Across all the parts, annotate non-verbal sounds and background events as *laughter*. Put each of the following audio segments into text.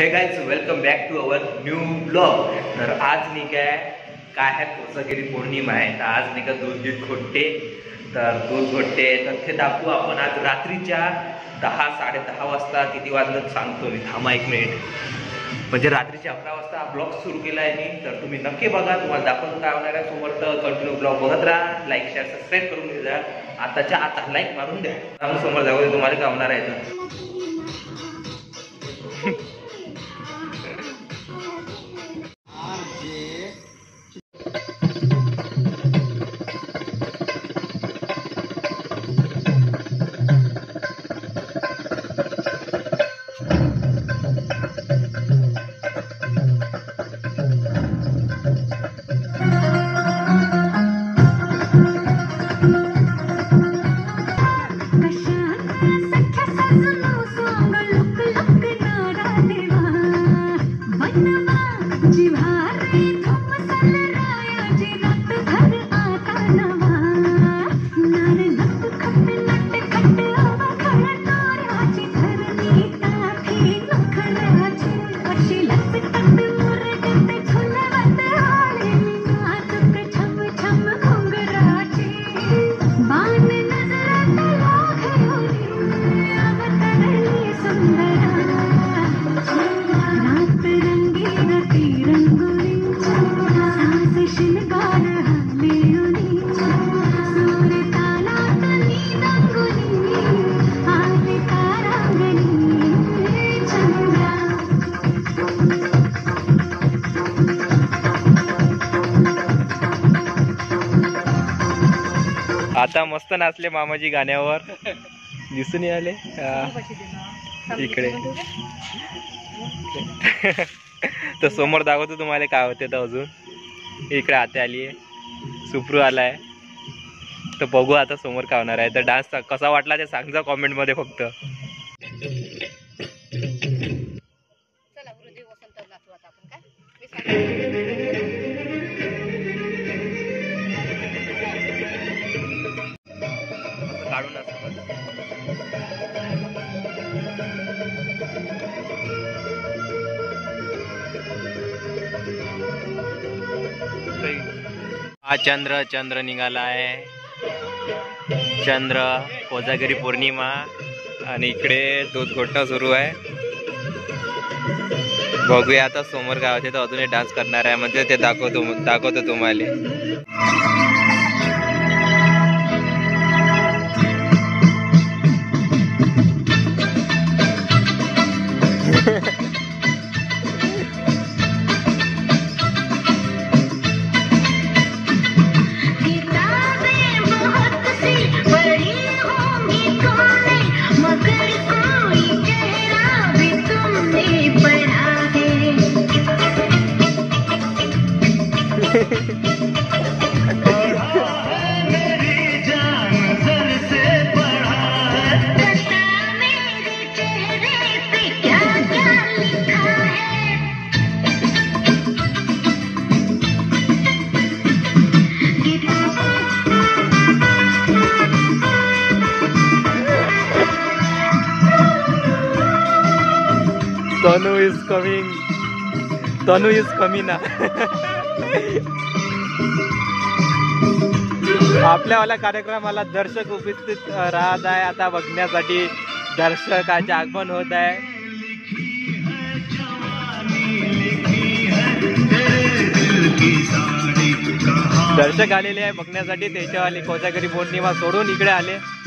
Hey guys welcome back to our new blog तर आज मी काय काय आहे? कोसगिरी पौर्णिमा आहे. तर आज नाही का दूध दूध घोटते तर दूध घोटते तर ते दाखवू आपण आज रात्रीच्या दहा साडे दहा वाजता किती वाजलं सांगतो मी. थांबा एक मिनिट म्हणजे रात्रीचे अकरा वाजता ब्लॉग सुरू केला आहे मी. तर तुम्ही नक्की बघा. तुम्हाला दाखवून काय होणार आहे. समोर तर कंटिन्यू ब्लॉग बघत राहा. लाईक शेअर सबस्क्राईब करून द्या आताच्या आता लाईक मारून द्या. समोर दाखवते तुम्हाला काय होणार आहे तर. आता मस्त नाचले मामाजी गाण्यावर. दिसून आले इकडे. तर समोर दाखवतो तुम्हाला काय होते तर अजून. इकडे आते आली आहे सुप्रू आलाय. तर बघू आता समोर काय होणार आहे. तर डान्स कसा वाटला ते सांगा कॉमेंटमध्ये फक्त. हा चंद्र चंद्र निघाला आहे. चंद्र कोजागिरी पौर्णिमा आणि इकडे दूध घोटणं सुरू आहे. बघूया आता समोर गावात होते तर अजूनही डान्स करणार आहे. म्हणजे ते दाखवतो दाखवतो तुम्हाला. बता मेरे चेहरे पे क्या क्या लिखा आपल्यावाल्या कार्यक्रमाला दर्शक उपस्थित राहत आहे. आता बघण्यासाठी दर्शकाचे आगमन होत आहे. दर्शक आलेले आहे बघण्यासाठी. त्याच्यावाली कोजागरी पौर्णिमा सोडून इकडे आले.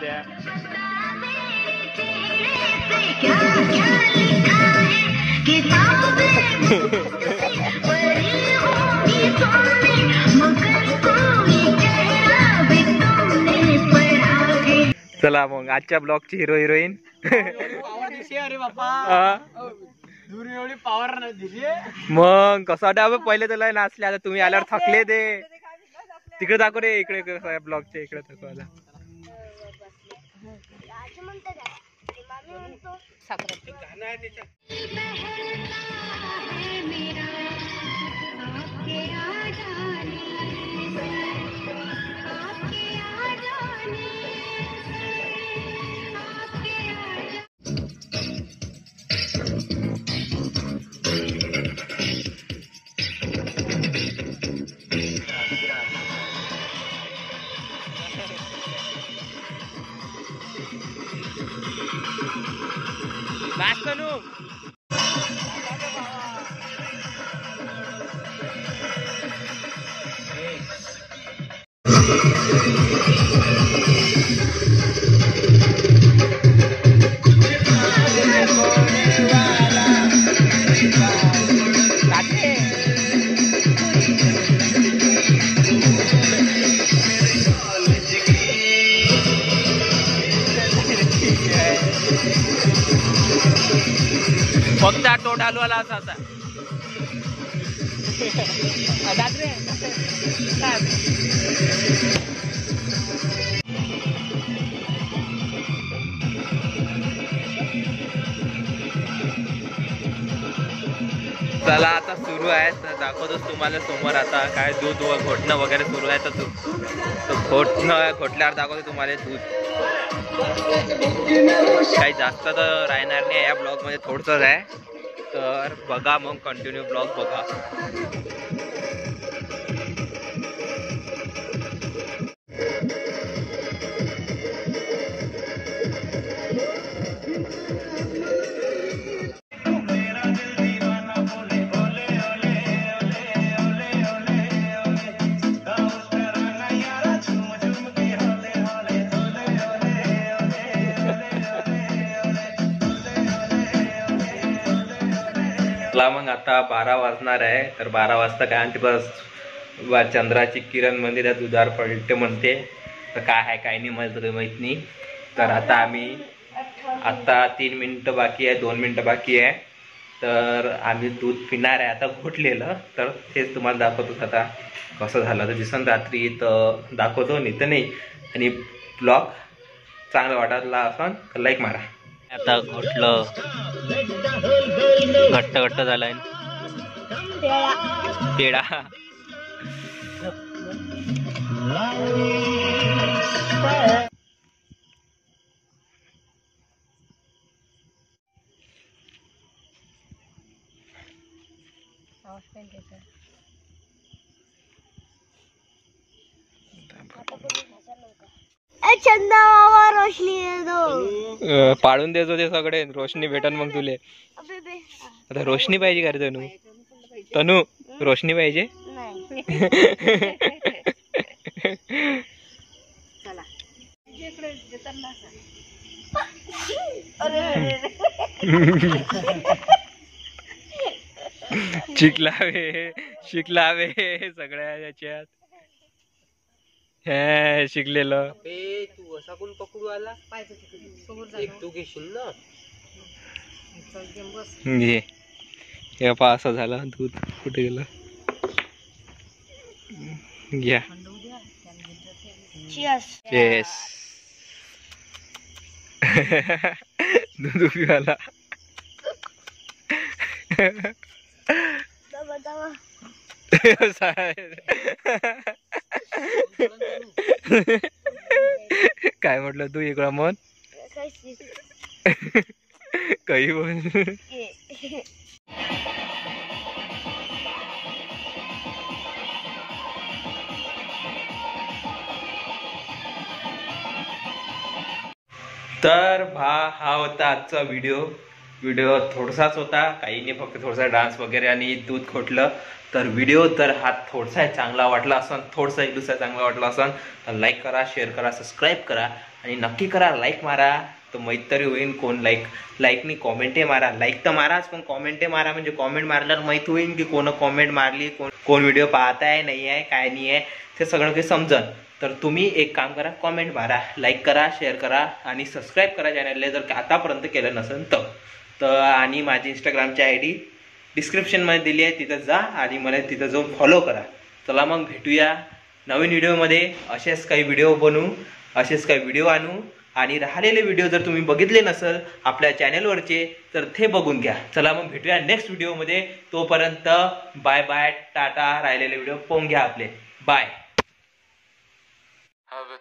*laughs* मगर कोई चेहरा भी तुमने पढ़ा है चला मग आजच्या ब्लॉगची हिरो हिरोईन अरे बापा एवढी पॉवर नाही दिली. मग कसं वाटतं अबे पहिले तुला नाचले. आता तुम्ही आल्यावर थकले ते. तिकडे दाखव रे इकडे ब्लॉगच्या इकडे दाखव आता. साखर రాష్ట్రాలు असा चला आता सुरू आहे. तर दाखवतोच तुम्हाला समोर आता काय दूध व घोटणं वगैरे सुरू आहे. तर तू- खोटणं घोटणं घोटल्यावर दाखवतो तुम्हाला दूध. काही जास्त तर राहणार नाही. या ब्लॉगमध्ये थोडंच आहे. तर बघा मग कंटिन्यू ब्लॉग बघा. आता बारा वाजणार आहे. तर बारा वाजता काय म्हणते बस? वा चंद्राची किरणमध्ये त्या दुधार पडते म्हणते. तर काय आहे काय नाही मला तर माहीत नाही. तर आता आम्ही आता तीन मिनटं बाकी आहे दोन मिनटं बाकी आहे. तर आम्ही दूध पिणार आहे. आता घोटलेलं. तर तेच तुम्हाला दाखवतो आता कसं झालं. तर दिसन रात्री तर दाखवतो नाही तर नाही. आणि ब्लॉग चांगला वाटला असन तर लाईक मारा. आता घोटलं. घट्ट घट्ट झालाय. पेढा. चंदा रोशनी दे दो. अं, पाडून देतो ते सगळे. रोशनी भेटन मग तुले. अबे बे आता रोशनी पाहिजे का रे तनू? तनू रोशनी पाहिजे? नाही चला. शिकलावे शिकलावे सगळ्या याच्यात हे शिकलेलं. तू असा कोण पकडू आला? पाहिजे तिकडे समोर एक जा तू घेशील ना? चल जेम बस घे. हे पहा असं झालं. दूध कुठे गेलं? घ्या. थंड उद्या त्याने घेतलं ते. चियर्स येस दूध पिवाला दबा दबा काय म्हटलं तू इकडं मन काही बोल तर भा हा होता आजचा व्हिडिओ व्हिडिओ थोडासाच होता. काही नाही फक्त थोडासा डान्स वगैरे आणि दूध खोटलं. तर व्हिडिओ तर हा थोडासा चांगला वाटला असन थोडसा एक दुसरा चांगला वाटला असन तर लाईक करा शेअर करा सबस्क्राईब करा आणि नक्की करा लाईक मारा. तर माहीत तरी होईन कोण लाईक लाईकनी कॉमेंटही मारा. लाईक तर माराच पण कॉमेंटही मारा. म्हणजे कॉमेंट मारल्यावर माहीत होईन की कोण कॉमेंट मारली कोण कोण व्हिडिओ पाहताय नाही आहे काय नाही आहे. ते सगळं काही समजन. तर तुम्ही एक काम करा कॉमेंट मारा. लाईक करा शेअर करा आणि सबस्क्राईब करा चॅनलला जर का आतापर्यंत केलं नसेल तर. तर आणि माझी इंस्टाग्रामची आय डी डिस्क्रिप्शनमध्ये दिली आहे तिथं जा आणि मला तिथं जाऊन फॉलो करा. चला मग भेटूया नवीन व्हिडिओमध्ये असेच काही व्हिडिओ बनवू असेच काही व्हिडिओ आणू आणि राहिलेले व्हिडिओ जर तुम्ही बघितले नसेल आपल्या चॅनेलवरचे तर ते बघून घ्या. चला मग भेटूया नेक्स्ट व्हिडिओमध्ये तोपर्यंत बाय बाय टाटा राहिलेले व्हिडिओ पोहून घ्या आपले. बाय अब